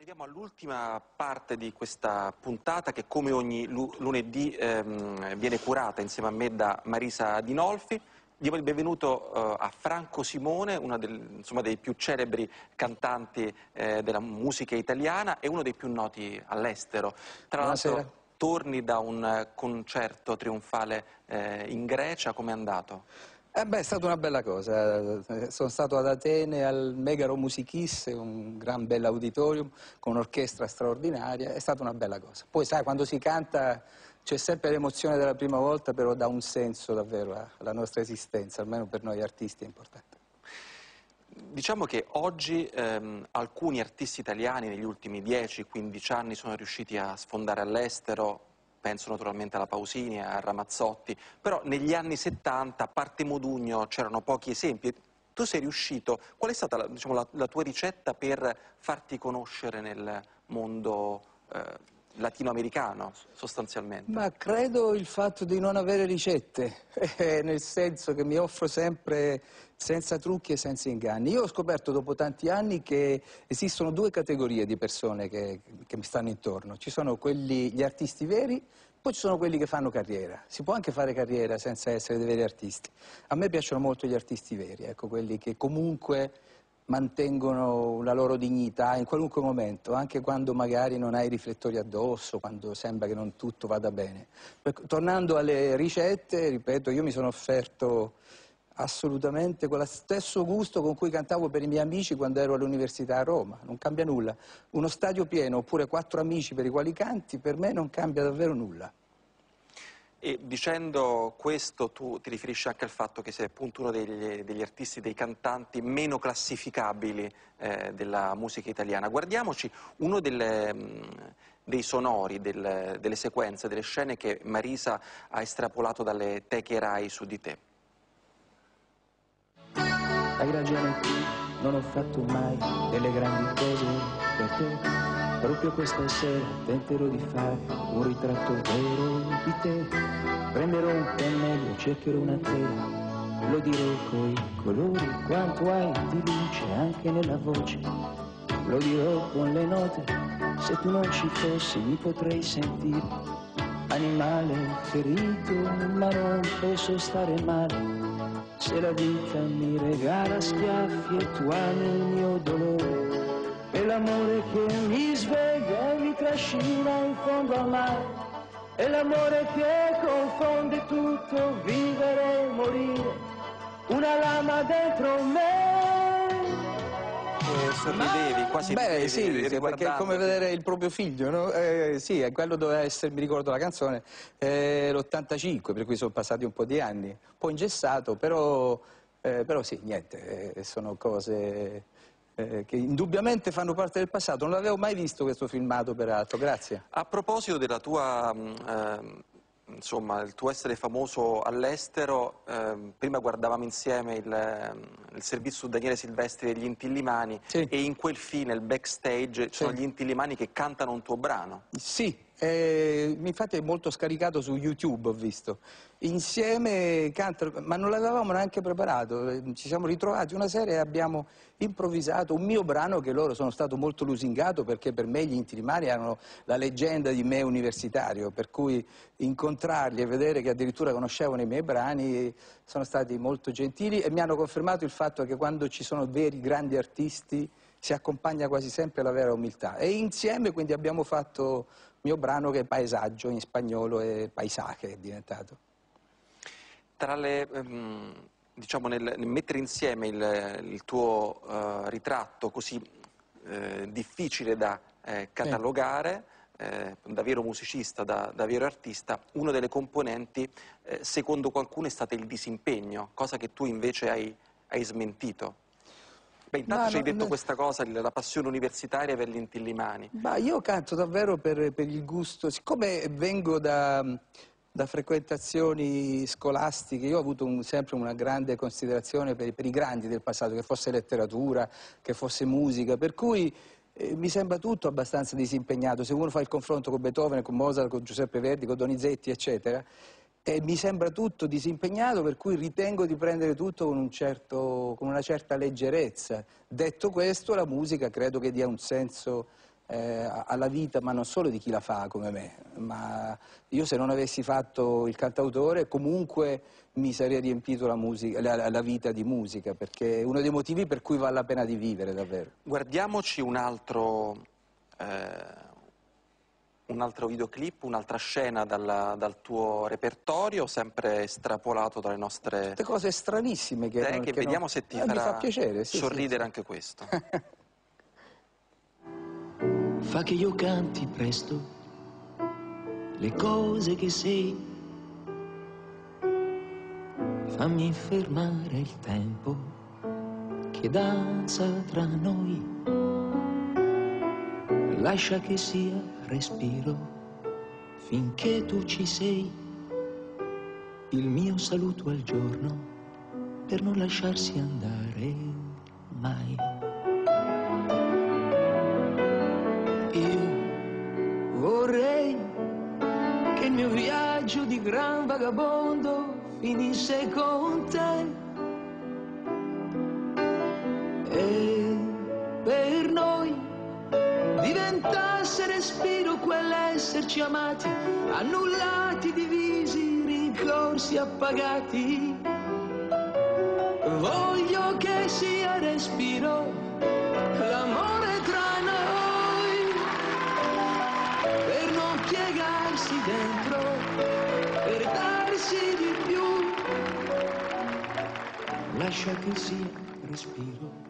Arriviamo all'ultima parte di questa puntata che come ogni lunedì ehm, viene curata insieme a me da Marisa Dinolfi. Diamo il benvenuto eh, a Franco Simone, uno del, insomma, dei più celebri cantanti eh, della musica italiana e uno dei più noti all'estero. Tra l'altro torni da un concerto trionfale eh, in Grecia, com'è andato? Eh beh, è stata una bella cosa. Sono stato ad Atene al Megaro Musichis, un gran bel auditorium con un'orchestra straordinaria, è stata una bella cosa. Poi sai, quando si canta c'è sempre l'emozione della prima volta, però dà un senso davvero alla nostra esistenza, almeno per noi artisti è importante. Diciamo che oggi ehm, alcuni artisti italiani negli ultimi 10-15 anni sono riusciti a sfondare all'estero, penso naturalmente alla Pausini, a Ramazzotti, però negli anni 70, a parte Modugno, c'erano pochi esempi. Tu sei riuscito, qual è stata la, diciamo, la, la tua ricetta per farti conoscere nel mondo eh, latinoamericano sostanzialmente? Ma credo il fatto di non avere ricette, eh, nel senso che mi offro sempre senza trucchi e senza inganni. Io ho scoperto dopo tanti anni che esistono due categorie di persone che, che mi stanno intorno. Ci sono quelli, gli artisti veri, poi ci sono quelli che fanno carriera. Si può anche fare carriera senza essere dei veri artisti. A me piacciono molto gli artisti veri, ecco, quelli che comunque mantengono la loro dignità in qualunque momento, anche quando magari non hai i riflettori addosso, quando sembra che non tutto vada bene. Tornando alle ricette, ripeto, io mi sono offerto assolutamente con lo stesso gusto con cui cantavo per i miei amici quando ero all'università a Roma, non cambia nulla. Uno stadio pieno oppure quattro amici per i quali canti, per me non cambia davvero nulla. E dicendo questo tu ti riferisci anche al fatto che sei appunto uno degli, degli artisti, dei cantanti meno classificabili eh, della musica italiana. Guardiamoci uno delle, dei sonori, del, delle sequenze, delle scene che Marisa ha estrapolato dalle teche Rai su di te. Hai ragione non ho fatto mai delle grandi cose per te Proprio questa sera tenterò di fare un ritratto vero di te. Prenderò un pennello, cercherò una tela, lo dirò coi colori, quanto hai di luce anche nella voce. Lo dirò con le note, se tu non ci fossi mi potrei sentire. Animale ferito, ma non posso stare male. Se la vita mi regala schiaffi e tu ami il mio dolore l'amore che mi sveglia e mi trascina in fondo al mare, è l'amore che confonde tutto, vivere e morire, una lama dentro me. Eh, sorridevi, quasi Beh, sì, perché è come vedere il proprio figlio, no? Eh, sì, quello doveva essere, mi ricordo la canzone, eh, l'85, per cui sono passati un po' di anni, un po' ingessato, però, eh, però sì, niente, eh, sono cose eh, che indubbiamente fanno parte del passato. Non l'avevo mai visto questo filmato, peraltro. Grazie. A proposito della tua... Mm, eh, insomma, il tuo essere famoso all'estero, eh, prima guardavamo insieme il, ehm, il, servizio su Daniele Silvestri degli Intillimani sì. e in quel film, il backstage, sì. sono gli Intillimani che cantano un tuo brano. Sì, eh, infatti è molto scaricato su YouTube, ho visto. Insieme cantano, ma non l'avevamo neanche preparato, ci siamo ritrovati una sera e abbiamo improvvisato un mio brano che loro sono stato molto lusingato perché per me gli Intilimari erano la leggenda di me universitario, per cui incontrarli e vedere che addirittura conoscevano i miei brani sono stati molto gentili e mi hanno confermato il fatto che quando ci sono veri grandi artisti si accompagna quasi sempre la vera umiltà. E insieme quindi abbiamo fatto il mio brano che è Paesaggio in spagnolo e Paisaje è diventato. Tra le, um, diciamo nel, nel, mettere insieme il, il tuo uh, ritratto così uh, difficile da uh, catalogare, eh, da vero musicista, da, da, vero artista, una delle componenti, eh, secondo qualcuno, è stato il disimpegno, cosa che tu invece hai, hai smentito. Beh, intanto ci hai detto no, questa cosa, la passione universitaria per gli intillimani. Ma io canto davvero per, per il gusto, siccome vengo da da frequentazioni scolastiche, io ho avuto un, sempre una grande considerazione per, per, i grandi del passato, che fosse letteratura, che fosse musica, per cui eh, mi sembra tutto abbastanza disimpegnato. Se uno fa il confronto con Beethoven, con Mozart, con Giuseppe Verdi, con Donizetti, eccetera, eh, mi sembra tutto disimpegnato, per cui ritengo di prendere tutto con, un certo, con una certa leggerezza. Detto questo, la musica credo che dia un senso eh, alla vita, ma non solo di chi la fa come me, ma io se non avessi fatto il cantautore comunque mi sarei riempito la, musica, la, la vita di musica, perché è uno dei motivi per cui vale la pena di vivere davvero. Guardiamoci un altro... Eh un altro videoclip, un'altra scena dalla, dal tuo repertorio, sempre estrapolato dalle nostre... Tutte cose stranissime che, non, che, che vediamo non... se ti eh, farà fa piacere, sì, sorridere sì, anche questo. Fa che io canti presto le cose che sei. Fammi fermare il tempo che danza tra noi. Lascia che sia respiro finché tu ci sei. Il mio saluto al giorno per non lasciarsi andare mai. Io vorrei che il mio viaggio di gran vagabondo finisse con te. E diventasse respiro quell'esserci amati, annullati, divisi, rincorsi, appagati. Voglio che sia respiro l'amore tra noi, per non piegarsi dentro, per darsi di più. Lascia che sia respiro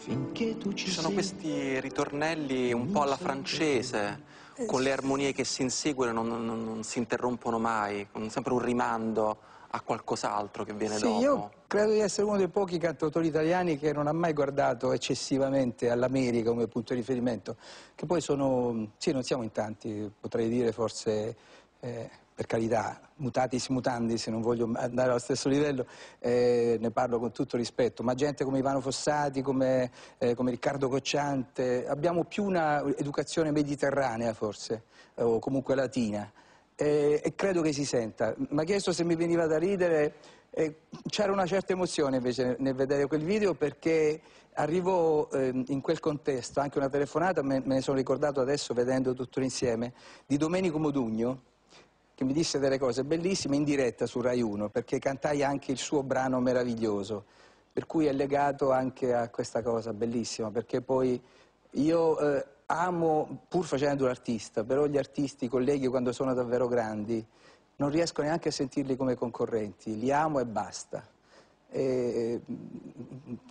finché tu ci, ci sono questi ritornelli un po' alla francese, con le armonie che si inseguono non, non, non, si interrompono mai, con sempre un rimando a qualcos'altro che viene sì, dopo. Io credo di essere uno dei pochi cantautori italiani che non ha mai guardato eccessivamente all'America come punto di riferimento, che poi sono, sì, non siamo in tanti, potrei dire forse... Eh, per carità, mutatis mutandis, non voglio andare allo stesso livello, eh, ne parlo con tutto rispetto, ma gente come Ivano Fossati, come, eh, come Riccardo Cocciante, abbiamo più una educazione mediterranea forse, o comunque latina, eh, e credo che si senta. Mi ha chiesto se mi veniva da ridere, c'era una certa emozione invece nel vedere quel video perché arrivò eh, in quel contesto anche una telefonata, me ne sono ricordato adesso vedendo tutto insieme, di Domenico Modugno, che mi disse delle cose bellissime in diretta su Rai 1, perché cantai anche il suo brano meraviglioso, per cui è legato anche a questa cosa bellissima, perché poi io eh, amo, pur facendo l'artista, però gli artisti, i colleghi, quando sono davvero grandi, non riesco neanche a sentirli come concorrenti, li amo e basta. E,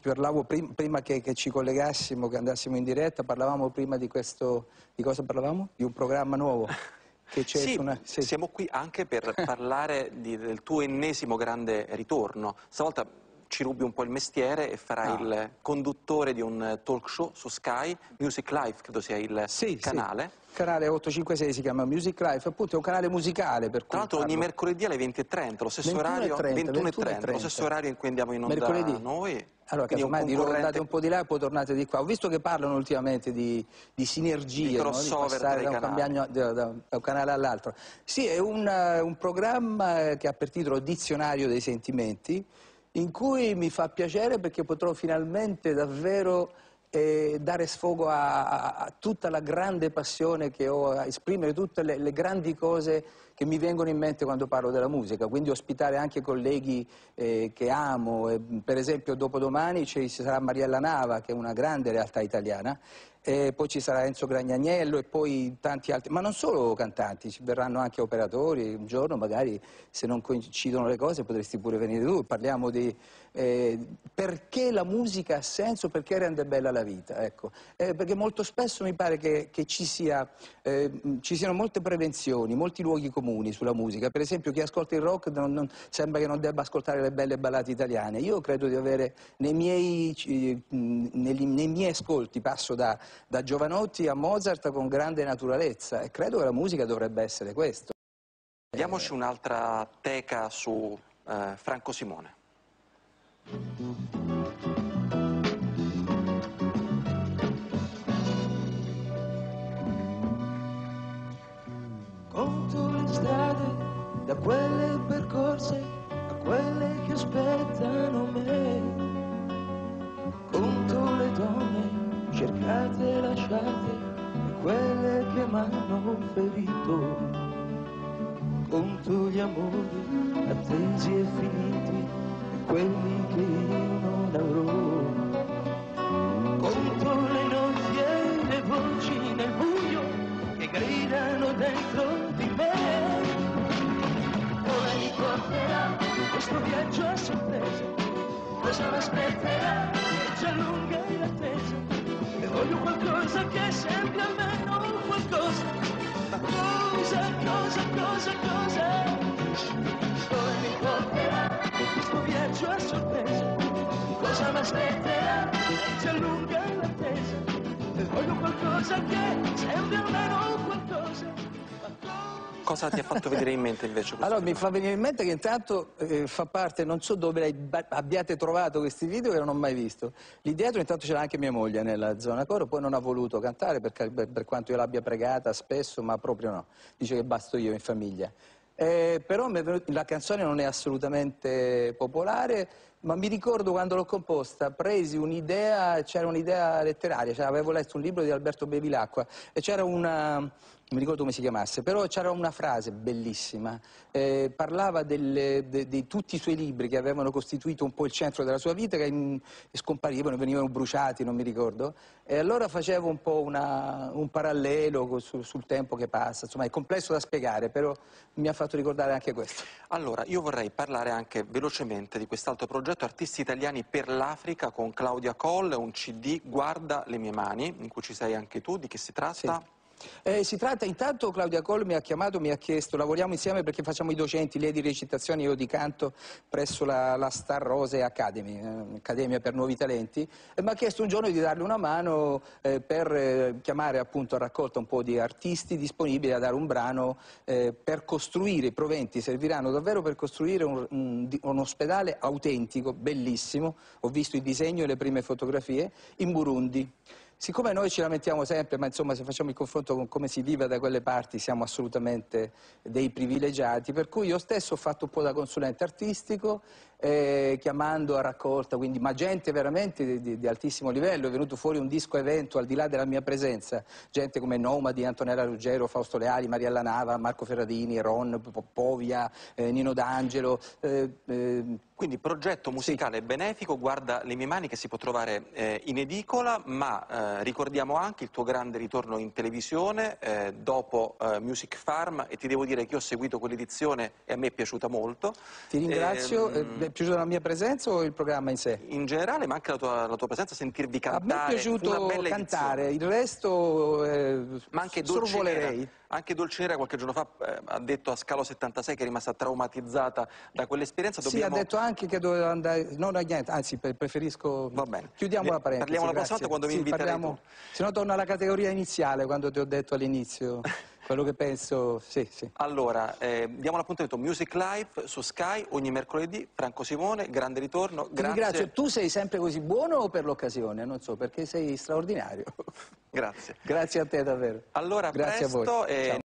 parlavo prim prima che, che, ci collegassimo, che andassimo in diretta, parlavamo prima di questo, di cosa parlavamo? Di un programma nuovo. che c'è sì, una... sì. siamo qui anche per parlare di, del tuo ennesimo grande ritorno. Stavolta ci rubi un po' il mestiere e farai no. il conduttore di un talk show su Sky, Music Life, credo sia il sì, canale. Sì. canale 856 si chiama Music Life, appunto è un canale musicale per cui Tra l'altro ogni mercoledì alle 20.30, lo stesso orario 21.30, lo stesso orario in cui andiamo in onda mercoledì. noi. Allora, casomai concorrente... andate un po' di là e poi tornate di qua. Ho visto che parlano ultimamente di, di sinergie, di, no? di passare da un, da, da, un, canale all'altro. Sì, è un, un programma che ha per titolo Dizionario dei sentimenti, in cui mi fa piacere perché potrò finalmente davvero eh, dare sfogo a, a, a, tutta la grande passione che ho, a esprimere tutte le, le, grandi cose che mi vengono in mente quando parlo della musica, quindi ospitare anche colleghi eh, che amo, eh, per esempio dopodomani ci sarà Mariella Nava che è una grande realtà italiana e poi ci sarà Enzo Gragnaniello e poi tanti altri, ma non solo cantanti, ci verranno anche operatori, un giorno magari se non coincidono le cose potresti pure venire tu, parliamo di eh, perché la musica ha senso, perché rende bella la vita, ecco. eh, perché molto spesso mi pare che, che ci, sia, eh, ci, siano molte prevenzioni, molti luoghi comuni sulla musica, per esempio chi ascolta il rock non, non, sembra che non debba ascoltare le belle ballate italiane, io credo di avere nei miei, nei, nei miei ascolti, passo da da Giovanotti a Mozart con grande naturalezza e credo che la musica dovrebbe essere questo. Vediamoci un'altra teca su eh, Franco Simone. Conto le strade da quelle percorse a quelle che aspettano me. Conto le donne cercate e lasciate quelle che m'hanno ferito, contro gli amori attesi e finiti, quelli che io non avrò, contro le notti e le voci nel qualcosa che sembri almeno qualcosa, cosa, cosa, cosa, cosa, ora mi porterà questo viaggio a sorpresa, cosa mi aspetterà, ci allunga l'attesa, voglio qualcosa che sembri almeno qualcosa, cosa... Ti ha fatto vedere in mente invece questo Allora mi film? fa venire in mente che intanto eh, fa parte, non so dove abbiate trovato questi video che non ho mai visto. Lì dietro intanto c'era anche mia moglie nella zona coro, poi non ha voluto cantare perché- per, quanto io l'abbia pregata spesso, ma proprio no. Dice che basto io in famiglia. Eh, però mi la canzone non è assolutamente popolare, ma mi ricordo quando l'ho composta, presi un'idea, c'era un'idea letteraria, cioè avevo letto un libro di Alberto Bevilacqua e c'era una, non mi ricordo come si chiamasse, però c'era una frase bellissima, eh, parlava delle- de- di tutti i suoi libri che avevano costituito un po' il centro della sua vita, che in- scomparivano, venivano bruciati, non mi ricordo, e allora facevo un po' una- un parallelo su- sul tempo che passa, insomma è complesso da spiegare, però mi ha fatto ricordare anche questo. Allora, io vorrei parlare anche velocemente di quest'altro progetto Artisti Italiani per l'Africa con Claudia Coll, un CD Guarda le mie mani, in cui ci sei anche tu, di che si tratta? Eh, si tratta intanto Claudia Coll mi ha chiamato, mi ha chiesto, lavoriamo insieme perché facciamo i docenti, lei di recitazione, io di canto presso la, la Star Rose Academy, eh, Accademia per Nuovi Talenti, e mi ha chiesto un giorno di darle una mano eh, per eh, chiamare appunto a raccolta un po' di artisti disponibili a dare un brano eh, per costruire, i proventi serviranno davvero per costruire un, un- un ospedale autentico, bellissimo, ho visto il disegno e le prime fotografie, in Burundi. Siccome noi ci lamentiamo sempre, ma insomma se facciamo il confronto con come si vive da quelle parti siamo assolutamente dei privilegiati, per cui io stesso ho fatto un po' da consulente artistico, eh, chiamando a raccolta, quindi, ma gente veramente di, di- di altissimo livello, è venuto fuori un disco evento al di là della mia presenza, gente come Nomadi, Antonella Ruggero, Fausto Leali, Mariella Nava, Marco Ferradini, Ron, Povia, eh, Nino D'Angelo, eh, eh, Quindi progetto musicale benefico, guarda le mie mani che si può trovare eh, in edicola, ma eh, ricordiamo anche il tuo grande ritorno in televisione eh, dopo Music Farm e ti devo dire che io ho seguito quell'edizione e a me è piaciuta molto. ti ringrazio, Ehm, eh, è piaciuta la mia presenza o il programma in sé? in generale, ma anche la tua, la tua presenza, sentirvi A me cantare. è piaciuto cantare, edizione. il resto eh, Ma anche sorvolerei. anche Dolcenera qualche giorno fa eh, ha detto a Scalo 76 che è rimasta traumatizzata da quell'esperienza. Sì, ha Dobbiamo... detto anche che doveva andare. No, no, niente, anzi, pre- preferisco. Va bene. Chiudiamo la parentesi. parliamo la prossima volta quando mi Sì, inviterai parliamo- Se no, torno alla categoria iniziale quando ti ho detto all'inizio quello che penso. Sì, sì. Allora, eh, diamo l'appuntamento Music Live su Sky ogni mercoledì. Franco Simone, grande ritorno. Ti Grazie. ringrazio. Tu sei sempre così buono o per l'occasione? Non so, perché sei straordinario. Grazie. Grazie a te davvero. Allora, Grazie a voi. presto. e Ciao.